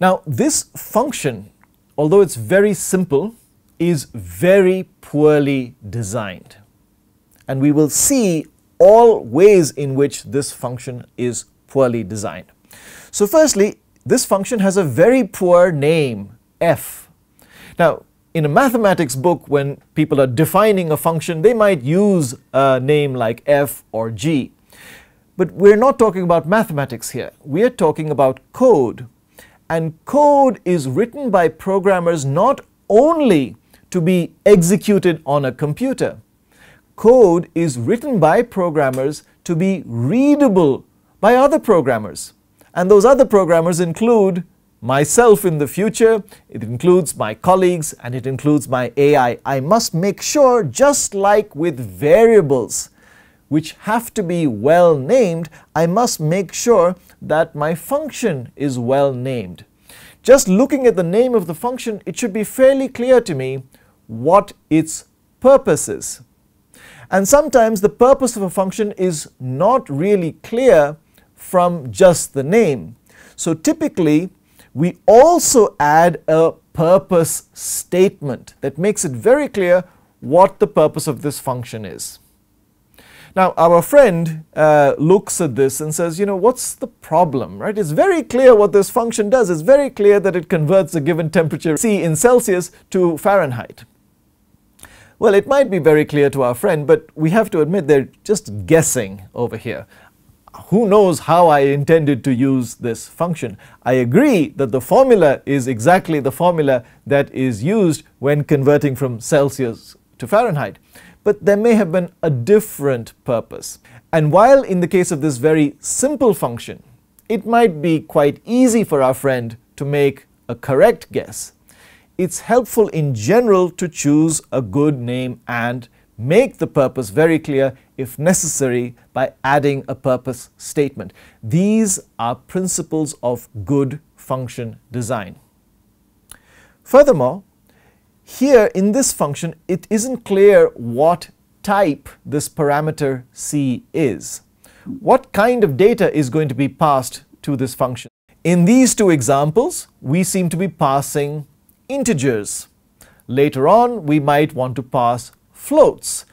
Now, this function, although it's very simple, is very poorly designed. And we will see all ways in which this function is poorly designed. So firstly, this function has a very poor name, f. Now, in a mathematics book, when people are defining a function, they might use a name like f or g. But we're not talking about mathematics here. We are talking about code. And code is written by programmers not only to be executed on a computer. Code is written by programmers to be readable by other programmers. And those other programmers include myself in the future, it includes my colleagues, and it includes my AI. I must make sure, just like with variables, which have to be well named, I must make sure that my function is well named. Just looking at the name of the function, it should be fairly clear to me what its purpose is. And sometimes the purpose of a function is not really clear from just the name. So typically, we also add a purpose statement that makes it very clear what the purpose of this function is. Now, our friend uh, looks at this and says, you know, what's the problem, right? It's very clear what this function does. It's very clear that it converts a given temperature C in Celsius to Fahrenheit. Well, it might be very clear to our friend, but we have to admit they're just guessing over here. Who knows how I intended to use this function? I agree that the formula is exactly the formula that is used when converting from Celsius to Fahrenheit, but there may have been a different purpose. And while in the case of this very simple function, it might be quite easy for our friend to make a correct guess, it's helpful in general to choose a good name and make the purpose very clear if necessary by adding a purpose statement. These are principles of good function design. Furthermore, here in this function, it isn't clear what type this parameter c is. What kind of data is going to be passed to this function? In these two examples, we seem to be passing integers. Later on, we might want to pass floats.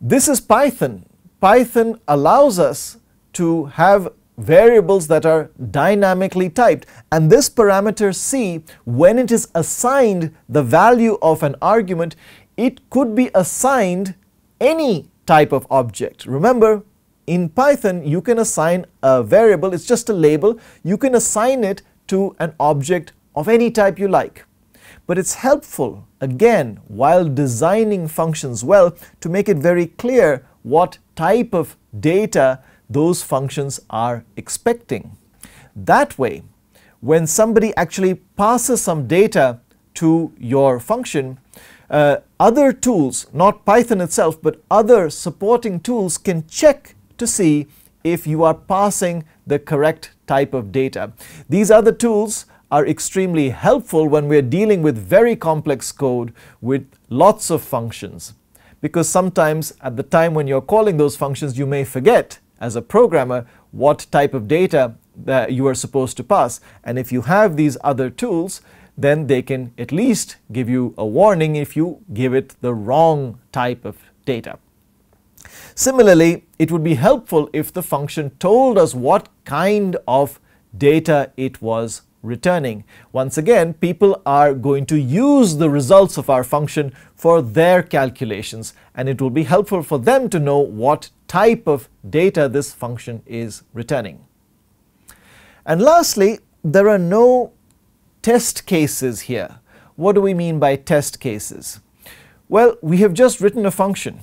This is Python. Python allows us to have variables that are dynamically typed. And this parameter c, when it is assigned the value of an argument, it could be assigned any type of object. Remember, in Python, you can assign a variable, it's just a label, you can assign it to an object of any type you like. But it's helpful, again, while designing functions well, to make it very clear what type of data those functions are expecting. That way, when somebody actually passes some data to your function, uh, other tools, not Python itself, but other supporting tools can check to see if you are passing the correct type of data. These other tools are extremely helpful when we're dealing with very complex code with lots of functions. Because sometimes at the time when you're calling those functions, you may forget as a programmer what type of data that you are supposed to pass. And if you have these other tools, then they can at least give you a warning if you give it the wrong type of data. Similarly, it would be helpful if the function told us what kind of data it was returning. Once again, people are going to use the results of our function for their calculations and it will be helpful for them to know what type of data this function is returning. And lastly, there are no test cases here. What do we mean by test cases? Well, we have just written a function.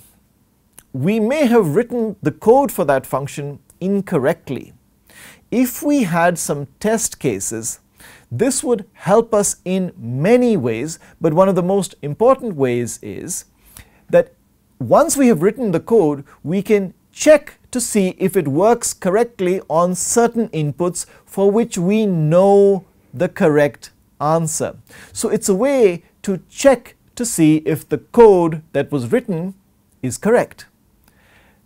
We may have written the code for that function incorrectly. If we had some test cases, this would help us in many ways, but one of the most important ways is that once we have written the code, we can check to see if it works correctly on certain inputs for which we know the correct answer. So it's a way to check to see if the code that was written is correct.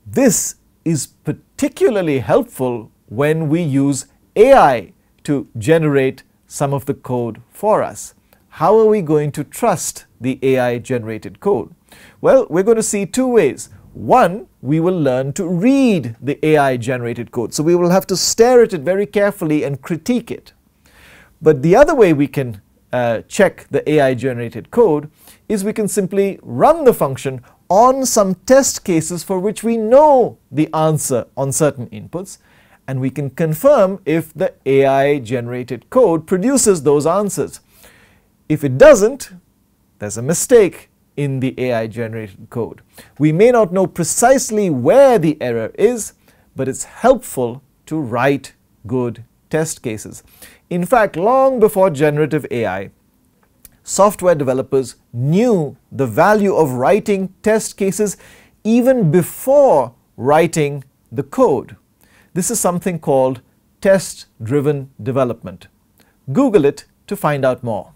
This is particularly helpful when we use AI to generate some of the code for us. How are we going to trust the AI generated code? Well, we're going to see two ways. One, we will learn to read the AI generated code. So we will have to stare at it very carefully and critique it. But the other way we can uh, check the AI generated code is we can simply run the function on some test cases for which we know the answer on certain inputs and we can confirm if the AI generated code produces those answers. If it doesn't, there's a mistake in the AI generated code. We may not know precisely where the error is, but it's helpful to write good test cases. In fact, long before generative AI, software developers knew the value of writing test cases even before writing the code. This is something called test driven development. Google it to find out more.